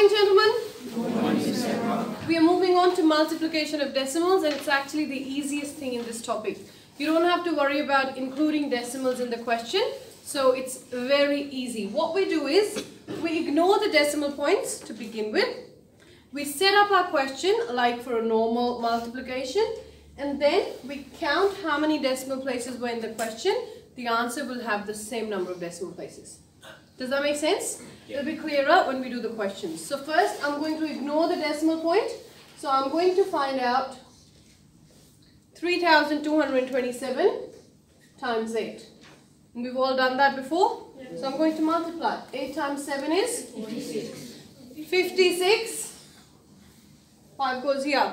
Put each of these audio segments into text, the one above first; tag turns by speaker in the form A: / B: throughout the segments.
A: morning, gentlemen. Good morning, we are moving on to multiplication of decimals and it's actually the easiest thing in this topic. You don't have to worry about including decimals in the question. So it's very easy. What we do is we ignore the decimal points to begin with. We set up our question like for a normal multiplication and then we count how many decimal places were in the question. The answer will have the same number of decimal places. Does that make sense? It'll be clearer when we do the questions. So first, I'm going to ignore the decimal point. So I'm going to find out 3,227 times 8. And we've all done that before. So I'm going to multiply. 8 times 7 is? 56. 56. 5 goes here.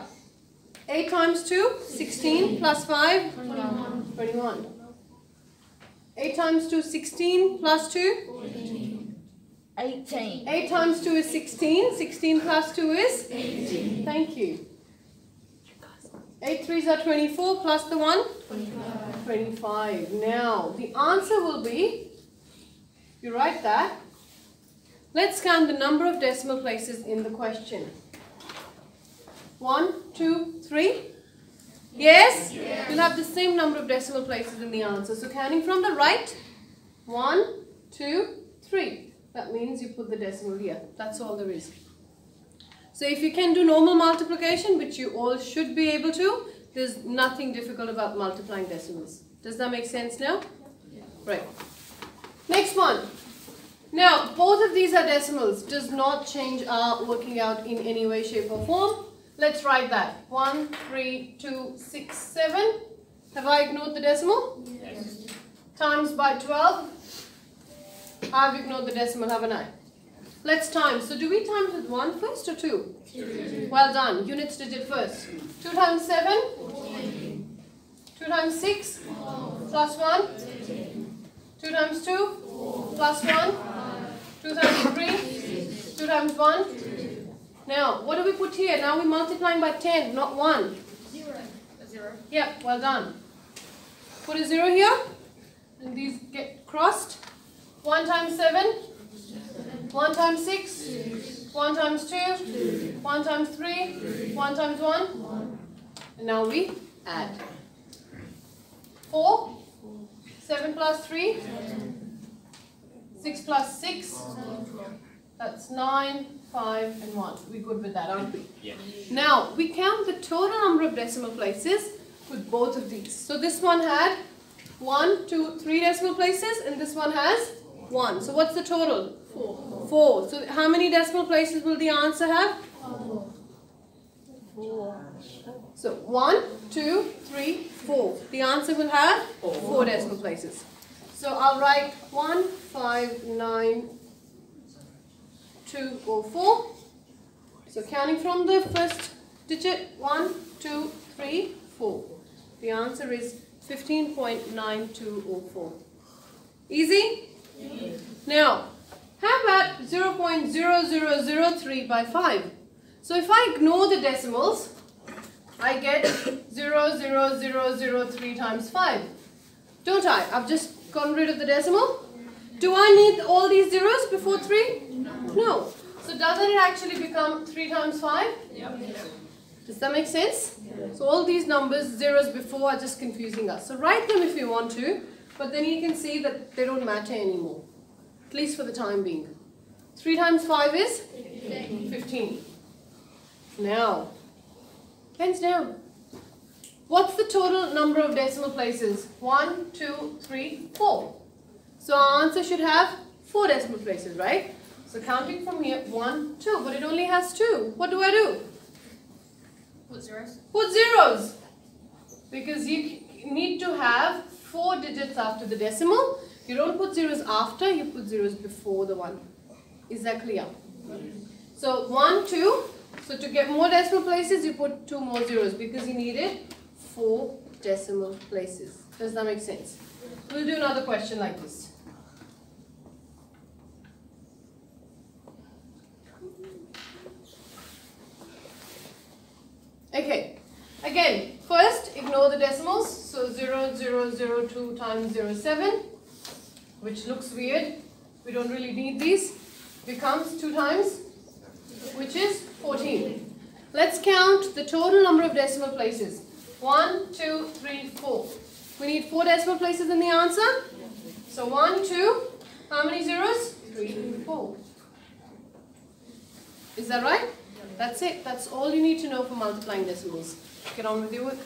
A: 8 times 2? 16 plus 5? 21. 21. 8 times 2, 16 plus 2?
B: 18.
A: 8 times 2 is 16. 16 plus 2 is? 18. Thank you. 8 3s are 24 plus the 1? 25. 25. Now, the answer will be, you write that. Let's count the number of decimal places in the question. 1, 2, 3. Yes? yes? You'll have the same number of decimal places in the answer. So counting from the right, 1, 2, 3. That means you put the decimal here. That's all there is. So if you can do normal multiplication, which you all should be able to, there's nothing difficult about multiplying decimals. Does that make sense now? Yeah. Right. Next one. Now, both of these are decimals. Does not change our working out in any way, shape or form. Let's write that. 1, 3, 2, 6, 7. Have I ignored the decimal? Yes. Times by 12. I've ignored the decimal, haven't I? Let's time. So do we times with 1 first or 2? 2. Well done. Units digit first. 2 times 7? 14. 2 times 6? 4. Plus 1? 2 times 2? 4. Plus 1? 2 times 3? 2 times 1? Now, what do we put here? Now we're multiplying by 10, not 1.
B: 0. A 0.
A: Yep, well done. Put a 0 here. And these get crossed. 1 times 7? 1 times 6? 1 times 2? 1 times 3? 1 times 1? And now we add. 4? 7 plus 3? 6 plus 6? That's 9, 5 and 1. We're good with that, aren't we?
C: Yeah.
A: Now, we count the total number of decimal places with both of these. So this one had 1, 2, 3 decimal places and this one has 1. So what's the total? 4. 4. So how many decimal places will the answer have? 4. So 1, 2, 3, 4. The answer will have 4 decimal places. So I'll write 1, 5, 9, 2, or 4. So counting from the first digit, 1, 2, 3, 4. The answer is 15.9204. Easy? Now, how about 0.0003 by 5? So if I ignore the decimals, I get 0.0003 times 5. Don't I? I've just gotten rid of the decimal. Do I need all these zeros before 3? No. no. So doesn't it actually become 3 times 5?
B: Yep.
A: Does that make sense? So all these numbers, zeros before are just confusing us. So write them if you want to. But then you can see that they don't matter anymore. At least for the time being. 3 times 5 is? 15. 15. Now, hands down. What's the total number of decimal places? 1, 2, 3, 4. So our answer should have 4 decimal places, right? So counting from here, 1, 2. But it only has 2. What do I do?
B: Put zeros.
A: Put zeros. Because you need to have four digits after the decimal. You don't put zeros after, you put zeros before the one. Is that clear? So 1, 2. So to get more decimal places, you put two more zeros because you needed four decimal places. Does that make sense? We'll do another question like this. Okay, again, ignore the decimals. So 0, 0, 0, 2 times 0, 7, which looks weird. We don't really need these. Becomes 2 times which is 14. Let's count the total number of decimal places. 1, 2, 3, 4. We need 4 decimal places in the answer. So 1, 2, how many zeros? 3, 4. Is that right? That's it. That's all you need to know for multiplying decimals. Get on with your work.